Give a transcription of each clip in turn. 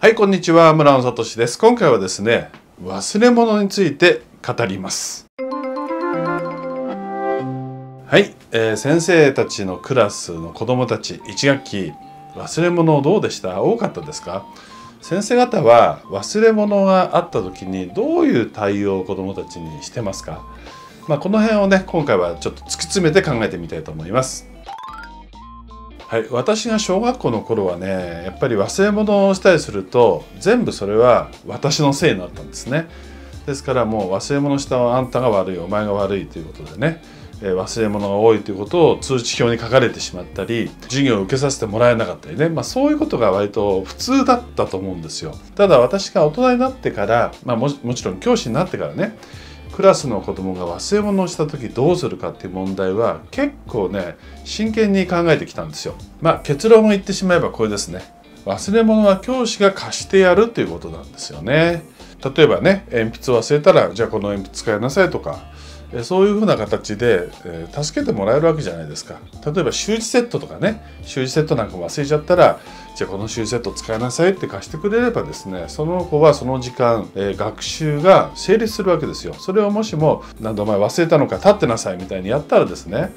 はいこんにちは。村野聡です。今回はですね忘れ物について語ります。はい、えー、先生たちのクラスの子供たち1学期忘れ物どうでした？多かったですか？先生方は忘れ物があった時にどういう対応を子供たちにしてますか？まあ、この辺をね今回はちょっと突き詰めて考えてみたいと思います。はい、私が小学校の頃はねやっぱり忘れ物をしたりすると全部それは私のせいになったんですね。ですからもう忘れ物したあんたが悪いお前が悪いということでね忘れ物が多いということを通知表に書かれてしまったり授業を受けさせてもらえなかったりね、まあ、そういうことが割と普通だったと思うんですよ。ただ私が大人になってから、まあ、もちろん教師になってからねクラスの子供が忘れ物をした時どうするかっていう問題は結構ね真剣に考えてきたんですよ。まあ結論を言ってしまえばこれですね。忘れ物は教師が貸してやるということなんですよね。例えばね鉛筆を忘れたらじゃあこの鉛筆使いなさいとかそういうふうな形で、え助けてもらえるわけじゃないですか。例えば習字セットとかね。習字セットなんか忘れちゃったらじゃあこの習字セット使いなさいって貸してくれればですねその子はその時間、え学習が成立するわけですよ。それをもしも何だお前忘れたのか立ってなさいみたいにやったらですね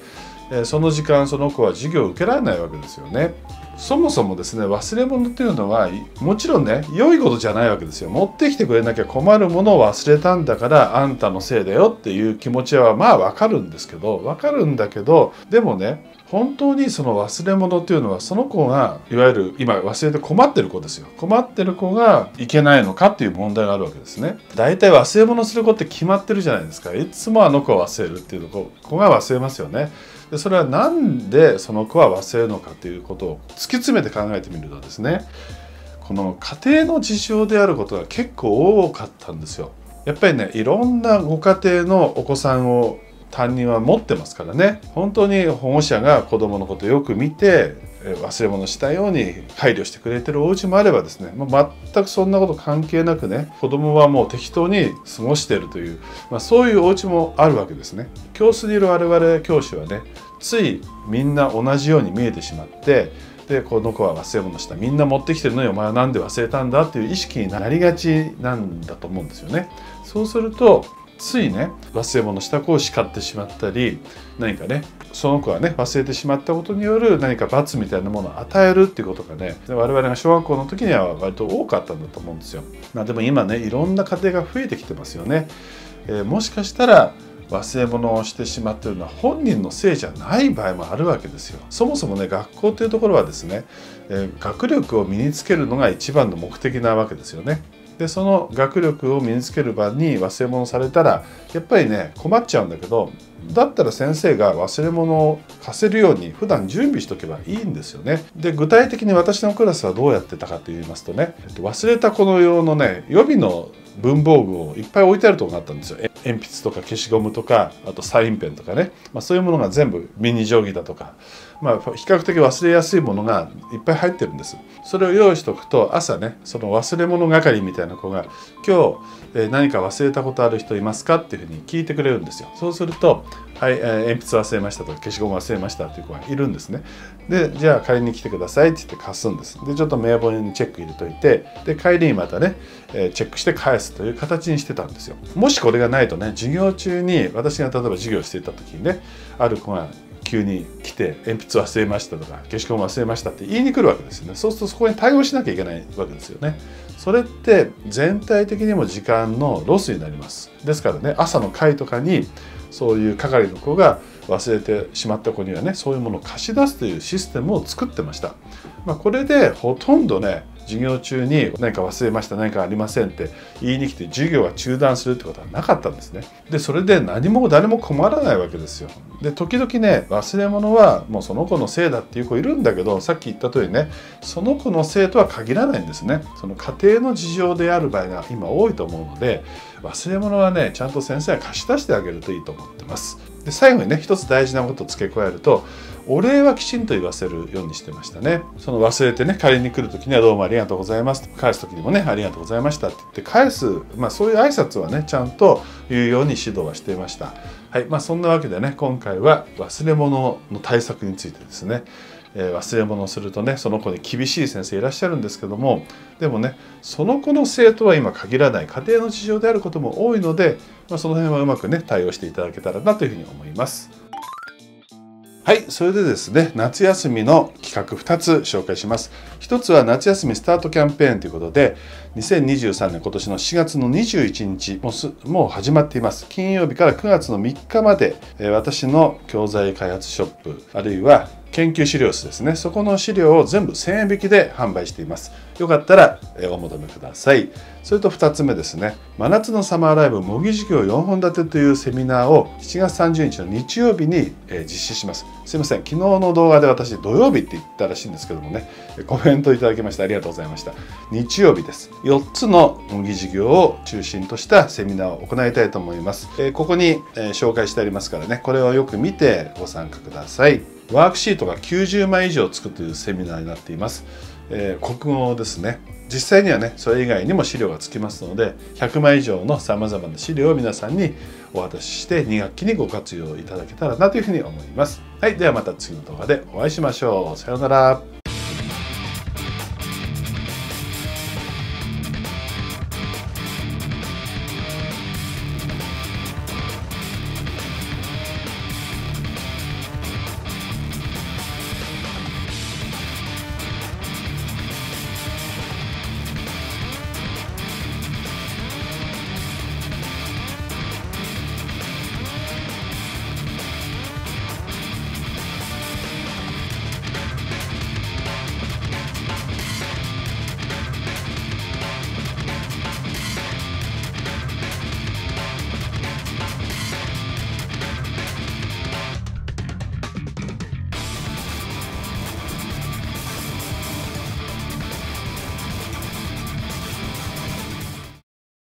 えその時間その子は授業を受けられないわけですよね。そもそもですね忘れ物っていうのはもちろんね良いことじゃないわけですよ。持ってきてくれなきゃ困るものを忘れたんだからあんたのせいだよっていう気持ちはまあわかるんですけどわかるんだけどでもね本当にその忘れ物っていうのはその子がいわゆる今忘れて困ってる子ですよ。困ってる子がいけないのかっていう問題があるわけですね。大体忘れ物する子って決まってるじゃないですか。いつもあの子は忘れるっていう子が忘れますよね。でそれは何でその子は忘れるのかということを突き詰めて考えてみるとですねこの家庭の事情であることが結構多かったんですよ。やっぱりねいろんなご家庭のお子さんを担任は持ってますからね本当に保護者が子どものことをよく見て忘れ物したように配慮してくれてるお家もあればですね、まあ、全くそんなこと関係なくね子供はもう適当に過ごしているという、まあ、そういうお家もあるわけですね。教室にいる我々教師はねついみんな同じように見えてしまってでこの子は忘れ物したみんな持ってきてるのにお前は何で忘れたんだっていう意識になりがちなんだと思うんですよね。そうするとついね忘れ物した子を叱ってしまったり何かねその子はね忘れてしまったことによる何か罰みたいなものを与えるっていうことがね我々が小学校の時には割と多かったんだと思うんですよ。まあ、でも今ねいろんな家庭が増えてきてますよね。えー、もしかしたら忘れ物をしてしまってるのは本人のせいじゃない場合もあるわけですよ。そもそもね学校というところはですね、えー、学力を身につけるのが一番の目的なわけですよね。でその学力を身につける場に忘れ物されたらやっぱりね困っちゃうんだけどだったら先生が忘れ物を貸せるように普段準備しとけばいいんですよね。で具体的に私のクラスはどうやってたかと言いますとね忘れた子の用のね予備の文房具をいっぱい置いてあるとこがあったんですよ。鉛筆とか消しゴムとかあとサインペンとかね、まあ、そういうものが全部ミニ定規だとか、まあ、比較的忘れやすいものがいっぱい入ってるんです。それを用意しておくと朝ねその忘れ物係みたいな子が「今日何か忘れたことある人いますか?」っていうふうに聞いてくれるんですよ。そうするとはい、えー、鉛筆忘れましたとか消しゴム忘れましたという子がいるんですね。で、じゃあ帰りに来てくださいって言って貸すんです。で、ちょっと名簿にチェック入れといて、で、帰りにまたね、えー、チェックして返すという形にしてたんですよ。もしこれがないとね、授業中に私が例えば授業していた時にね、ある子が急に来て鉛筆忘れましたとか消しゴム忘れましたって言いに来るわけですよね。そうするとそこに対応しなきゃいけないわけですよね。それって全体的にも時間のロスになります。ですからね朝の会とかにそういう係の子が忘れてしまった子にはねそういうものを貸し出すというシステムを作ってました、まあ、これでほとんどね授業中に何か忘れました何かありませんって言いに来て授業が中断するってことはなかったんですね。でそれで何も誰も困らないわけですよ。で時々ね忘れ物はもうその子のせいだっていう子いるんだけどさっき言った通りねその子のせいとは限らないんですね。その家庭の事情である場合が今多いと思うので忘れ物はねちゃんと先生が貸し出してあげるといいと思ってます。で最後にね一つ大事なことを付け加えるとお礼はきちんと言わせるようにしてましたね。その忘れてね借りに来る時にはどうもありがとうございます返す時にもねありがとうございましたって言って返すまあそういう挨拶はねちゃんと言うように指導はしていました。はい。まあそんなわけでね今回は忘れ物の対策についてですね。え、忘れ物をするとねその子に厳しい先生いらっしゃるんですけども。でもねその子の生徒は今限らない家庭の事情であることも多いので、まあ、その辺はうまくね対応していただけたらなというふうに思います。はい、それでですね、夏休みの企画2つ紹介します。1つは夏休みスタートキャンペーンということで、2023年今年の4月の21日もす、もう始まっています。金曜日から9月の3日まで、私の教材開発ショップ、あるいは研究資料室ですね。そこの資料を全部1000円引きで販売しています。よかったらお求めください。それと2つ目ですね。真夏のサマーライブ模擬授業4本立てというセミナーを7月30日の日曜日に実施します。すいません。昨日の動画で私土曜日って言ったらしいんですけどもね。コメントいただきましてありがとうございました。日曜日です。4つの模擬授業を中心としたセミナーを行いたいと思います。えここにえ紹介してありますからね。これをよく見てご参加ください。ワークシートが90枚以上作るというセミナーになっています、えー、国語ですね。実際にはねそれ以外にも資料がつきますので100枚以上のさまざまな資料を皆さんにお渡しして2学期にご活用いただけたらなというふうに思います。はいではまた次の動画でお会いしましょう。さようなら。